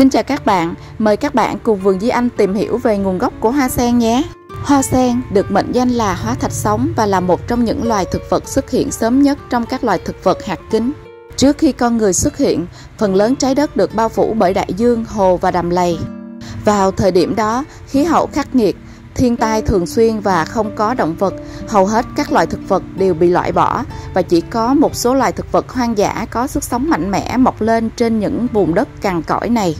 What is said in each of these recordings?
Xin chào các bạn, mời các bạn cùng Vườn Di Anh tìm hiểu về nguồn gốc của hoa sen nhé. Hoa sen được mệnh danh là hóa thạch sống và là một trong những loài thực vật xuất hiện sớm nhất trong các loài thực vật hạt kính. Trước khi con người xuất hiện, phần lớn trái đất được bao phủ bởi đại dương, hồ và đầm lầy. Vào thời điểm đó, khí hậu khắc nghiệt, thiên tai thường xuyên và không có động vật, hầu hết các loài thực vật đều bị loại bỏ và chỉ có một số loài thực vật hoang dã có sức sống mạnh mẽ mọc lên trên những vùng đất cằn cõi này.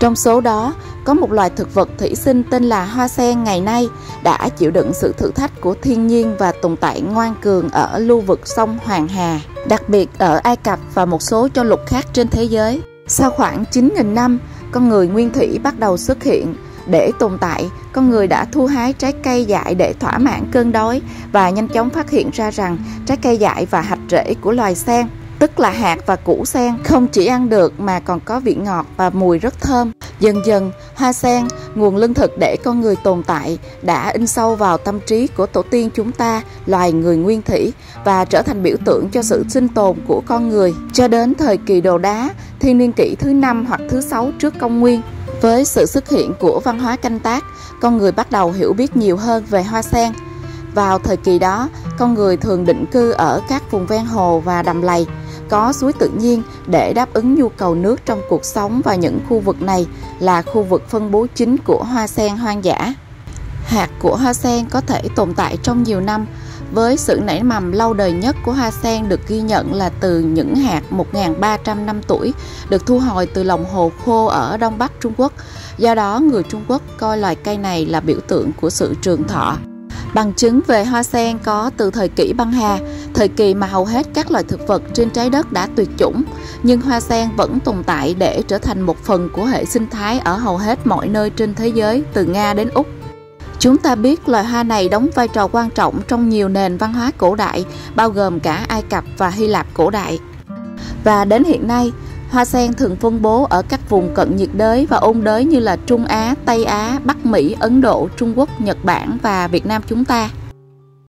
Trong số đó, có một loài thực vật thủy sinh tên là hoa sen ngày nay đã chịu đựng sự thử thách của thiên nhiên và tồn tại ngoan cường ở lưu vực sông Hoàng Hà, đặc biệt ở Ai Cập và một số châu lục khác trên thế giới. Sau khoảng 9.000 năm, con người nguyên thủy bắt đầu xuất hiện. Để tồn tại, con người đã thu hái trái cây dại để thỏa mãn cơn đói và nhanh chóng phát hiện ra rằng trái cây dại và hạt rễ của loài sen tức là hạt và củ sen không chỉ ăn được mà còn có vị ngọt và mùi rất thơm. Dần dần, hoa sen, nguồn lương thực để con người tồn tại, đã in sâu vào tâm trí của tổ tiên chúng ta, loài người nguyên thủy và trở thành biểu tượng cho sự sinh tồn của con người. Cho đến thời kỳ đồ đá, thiên niên kỷ thứ năm hoặc thứ sáu trước công nguyên, với sự xuất hiện của văn hóa canh tác, con người bắt đầu hiểu biết nhiều hơn về hoa sen. Vào thời kỳ đó, con người thường định cư ở các vùng ven hồ và đầm lầy, có suối tự nhiên để đáp ứng nhu cầu nước trong cuộc sống và những khu vực này là khu vực phân bố chính của hoa sen hoang dã. Hạt của hoa sen có thể tồn tại trong nhiều năm với sự nảy mầm lâu đời nhất của hoa sen được ghi nhận là từ những hạt 1.300 năm tuổi được thu hồi từ lòng hồ khô ở Đông Bắc Trung Quốc. Do đó, người Trung Quốc coi loài cây này là biểu tượng của sự trường thọ. Bằng chứng về hoa sen có từ thời kỷ băng hà, thời kỳ mà hầu hết các loài thực vật trên trái đất đã tuyệt chủng, nhưng hoa sen vẫn tồn tại để trở thành một phần của hệ sinh thái ở hầu hết mọi nơi trên thế giới, từ Nga đến Úc. Chúng ta biết loài hoa này đóng vai trò quan trọng trong nhiều nền văn hóa cổ đại, bao gồm cả Ai Cập và Hy Lạp cổ đại. Và đến hiện nay, Hoa sen thường phân bố ở các vùng cận nhiệt đới và ôn đới như là Trung Á, Tây Á, Bắc Mỹ, Ấn Độ, Trung Quốc, Nhật Bản và Việt Nam chúng ta.